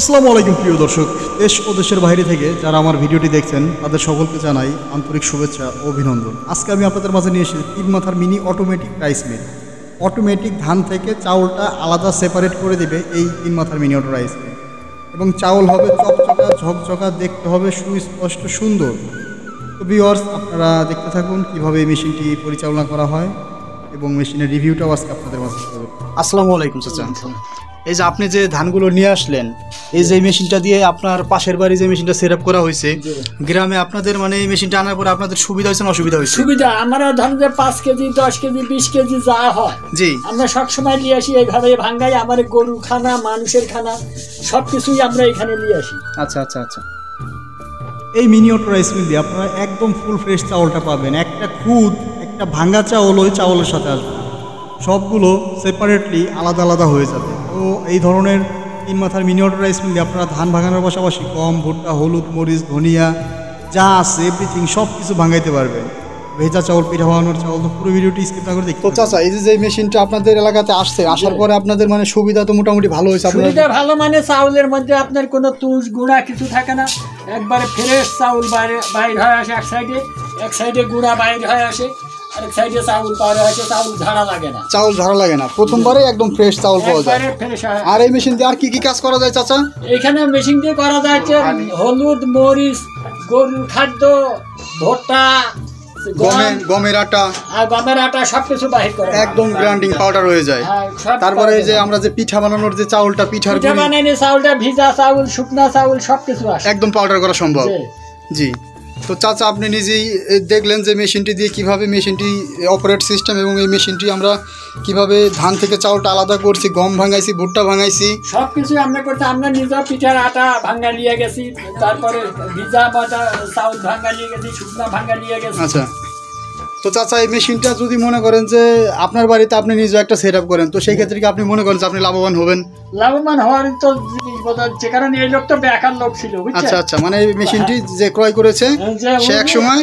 আসসালামু আলাইকুম প্রিয় দর্শক দেশ ও দেশের বাইরে থেকে যারা আমার ভিডিওটি দেখছেন তাদের সকলকে জানাই আন্তরিক শুভেচ্ছা ও অভিনন্দন। আজকে আমি আপনাদের মাঝে নিয়ে এসেছি তিন মাথার mini automatic rice mill automatic ধান থেকে চাউলটা আলাদা সেপারেট করে দিবে এই তিন মাথার মিনি অটো রাইস মিল এবং চাউল হবে চকচকা ঝকঝকা দেখতে হবে সুস্পষ্ট সুন্দর। তো ভিওয়ার্স আপনারা দেখতে থাকুন কীভাবে এই মেশিনটি পরিচালনা করা হয় এবং মেশিনের রিভিউটাও আজকে আপনাদের মাঝে করব আসসালামু আলাইকুম চাচা। এই যে আপনি যে ধানগুলো নিয়ে আসলেন এই যে মেশিনটা দিয়ে আপনার পাশের বাড়ি যে মেশিনটা সেট করা হয়েছে গ্রামে আপনাদের মানে এই মেশিনটা আনার পরে আপনাদের সুবিধা হয়েছে না অসুবিধা হয়েছে? সুবিধা আমরা ধরেন যে পাঁচ কেজি দশ কেজি বিশ কেজি যা হয় জি। আমরা সবসময় নিয়ে আসি এইভাবে ভাঙ্গাই আমার গরু খানা মানুষের খানা সব কিছুই আমরা এখানে নিয়ে আসি। আচ্ছা আচ্ছা আচ্ছা। এই মিনি অটো রাইস মিল দিয়ে আপনারা একদম ফুল ফ্রেশ চাউলটা পাবেন। একটা খুদ একটা ভাঙা চাউল ওই চাউলের সাথে আসবে। সবগুলো সেপারেটলি আলাদা আলাদা হয়ে যাবে। তো এই ধরনের তিন মাথার মিনি অটো রাইস মিল আপনারা ধান ভাঙানোর পাশাপাশি গম ভুট্টা হলুদ মরিচ ধনিয়া যা আছে এভরিথিং সব কিছু ভাঙাইতে পারবেন। ভেজা চাউল পিঠা বানানোর চাউল তো পুরো ভিডিওটি স্কিপ না করে দেখতে তো চাচা এই যে মেশিনটা আপনাদের এলাকাতে আসছে আসার পরে আপনাদের মানে সুবিধা তো মোটামুটি ভালো হয়েছে। সুবিধা ভালো মানে চাউলের মধ্যে আপনার কোনো তুষ গুঁড়া কিছু থাকে না। একবারে ফ্রেশ চাউল বাইরে বাইর হয়ে আসে এক সাইডে এক সাইডে গুঁড়া বাইর হয়ে আসে। চাউল ঝাড়া লাগে না। প্রথমবারে একদম ফ্রেশ চাউল পাওয়া যায়। হয়। আর এই মেশিন দিয়ে আর কি কি কাজ করা যায় চাচা? এখানে মেশিন দিয়ে করা যাচ্ছে হলুদ মরিচ গরুর খাদ্য ভুট্টা গমে। গমের আটা। আর গমের আটা সবকিছু বাহির করে একদম গ্রাইন্ডিং পাউডার হয়ে যায়। হ্যাঁ, তারপরে এই যে আমরা যে পিঠা বানানোর যে চাউলটা পিঠার পিঠা বানাইনি চাউলটা ভিজা চাউল শুকনা চাউল সবকিছু একদম পাউডার করা সম্ভব। জি। তো চাচা আপনি নিজেই দেখলেন যে মেশিনটি দিয়ে কীভাবে মেশিনটি অপারেট সিস্টেম এবং এই মেশিনটি আমরা কীভাবে ধান থেকে চাউলটা আলাদা করছি গম ভাঙাইছি ভুট্টা ভাঙাইছি। সবকিছু আমরা করতে আমরা নিজে পিঠার আটা ভাঙ্গা নিয়ে গেছি তারপরে ভিজা মজা চাউল ভাঙ্গা নিয়ে গেছি শুকনা ভাঙ্গা নিয়ে গেছি। আচ্ছা। তো চাচা এই মেশিনটা যদি মনে করেন যে আপনার বাড়িতে আপনি নিজে একটা সেট করেন তো সেই ক্ষেত্রে কি আপনি মনে করেন যে আপনি লাভবান হবেন? লাভবান হওয়ার তো জিনিস যে কারণে এই লোক বেকার লোক ছিল আচ্ছা আচ্ছা মানে এই মেশিনটি যে ক্রয় করেছে সে এক সময়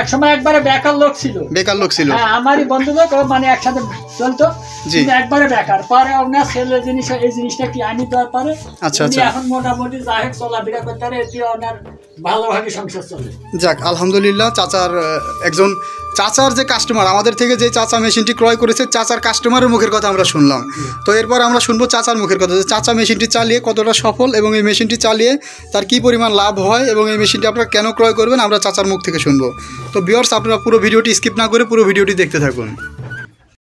এক সময় একবারে বেকার লোক ছিল। বেকার লোক ছিল। হ্যাঁ আমারই বন্ধু মানে একসাথে চলতো কিন্তু একবারে বেকার। পরে ওনার ছেলে জিনিস এই জিনিসটা কি আনি দেওয়ার পরে আচ্ছা, আচ্ছা। এখন মোটামুটি যাই হোক চলাফেরা করতে পারে ওনার ভালোভাবে সংসার চলে। যাক আলহামদুলিল্লাহ চাচার একজন চাচার যে কাস্টমার আমাদের থেকে যে চাচা মেশিনটি ক্রয় করেছে, চাচার কাস্টমারের মুখের কথা আমরা শুনলাম। তো এরপর আমরা শুনব চাচার মুখের কথা যে চাচা মেশিনটি চালিয়ে কতটা সফল এবং এই মেশিনটি চালিয়ে তার কি পরিমাণ লাভ হয় এবং এই মেশিনটি আপনারা কেন ক্রয় করবেন, আমরা চাচার মুখ থেকে শুনব। তো বিয়ার্স আপনারা পুরো ভিডিওটি স্কিপ না করে পুরো ভিডিওটি দেখতে থাকুন।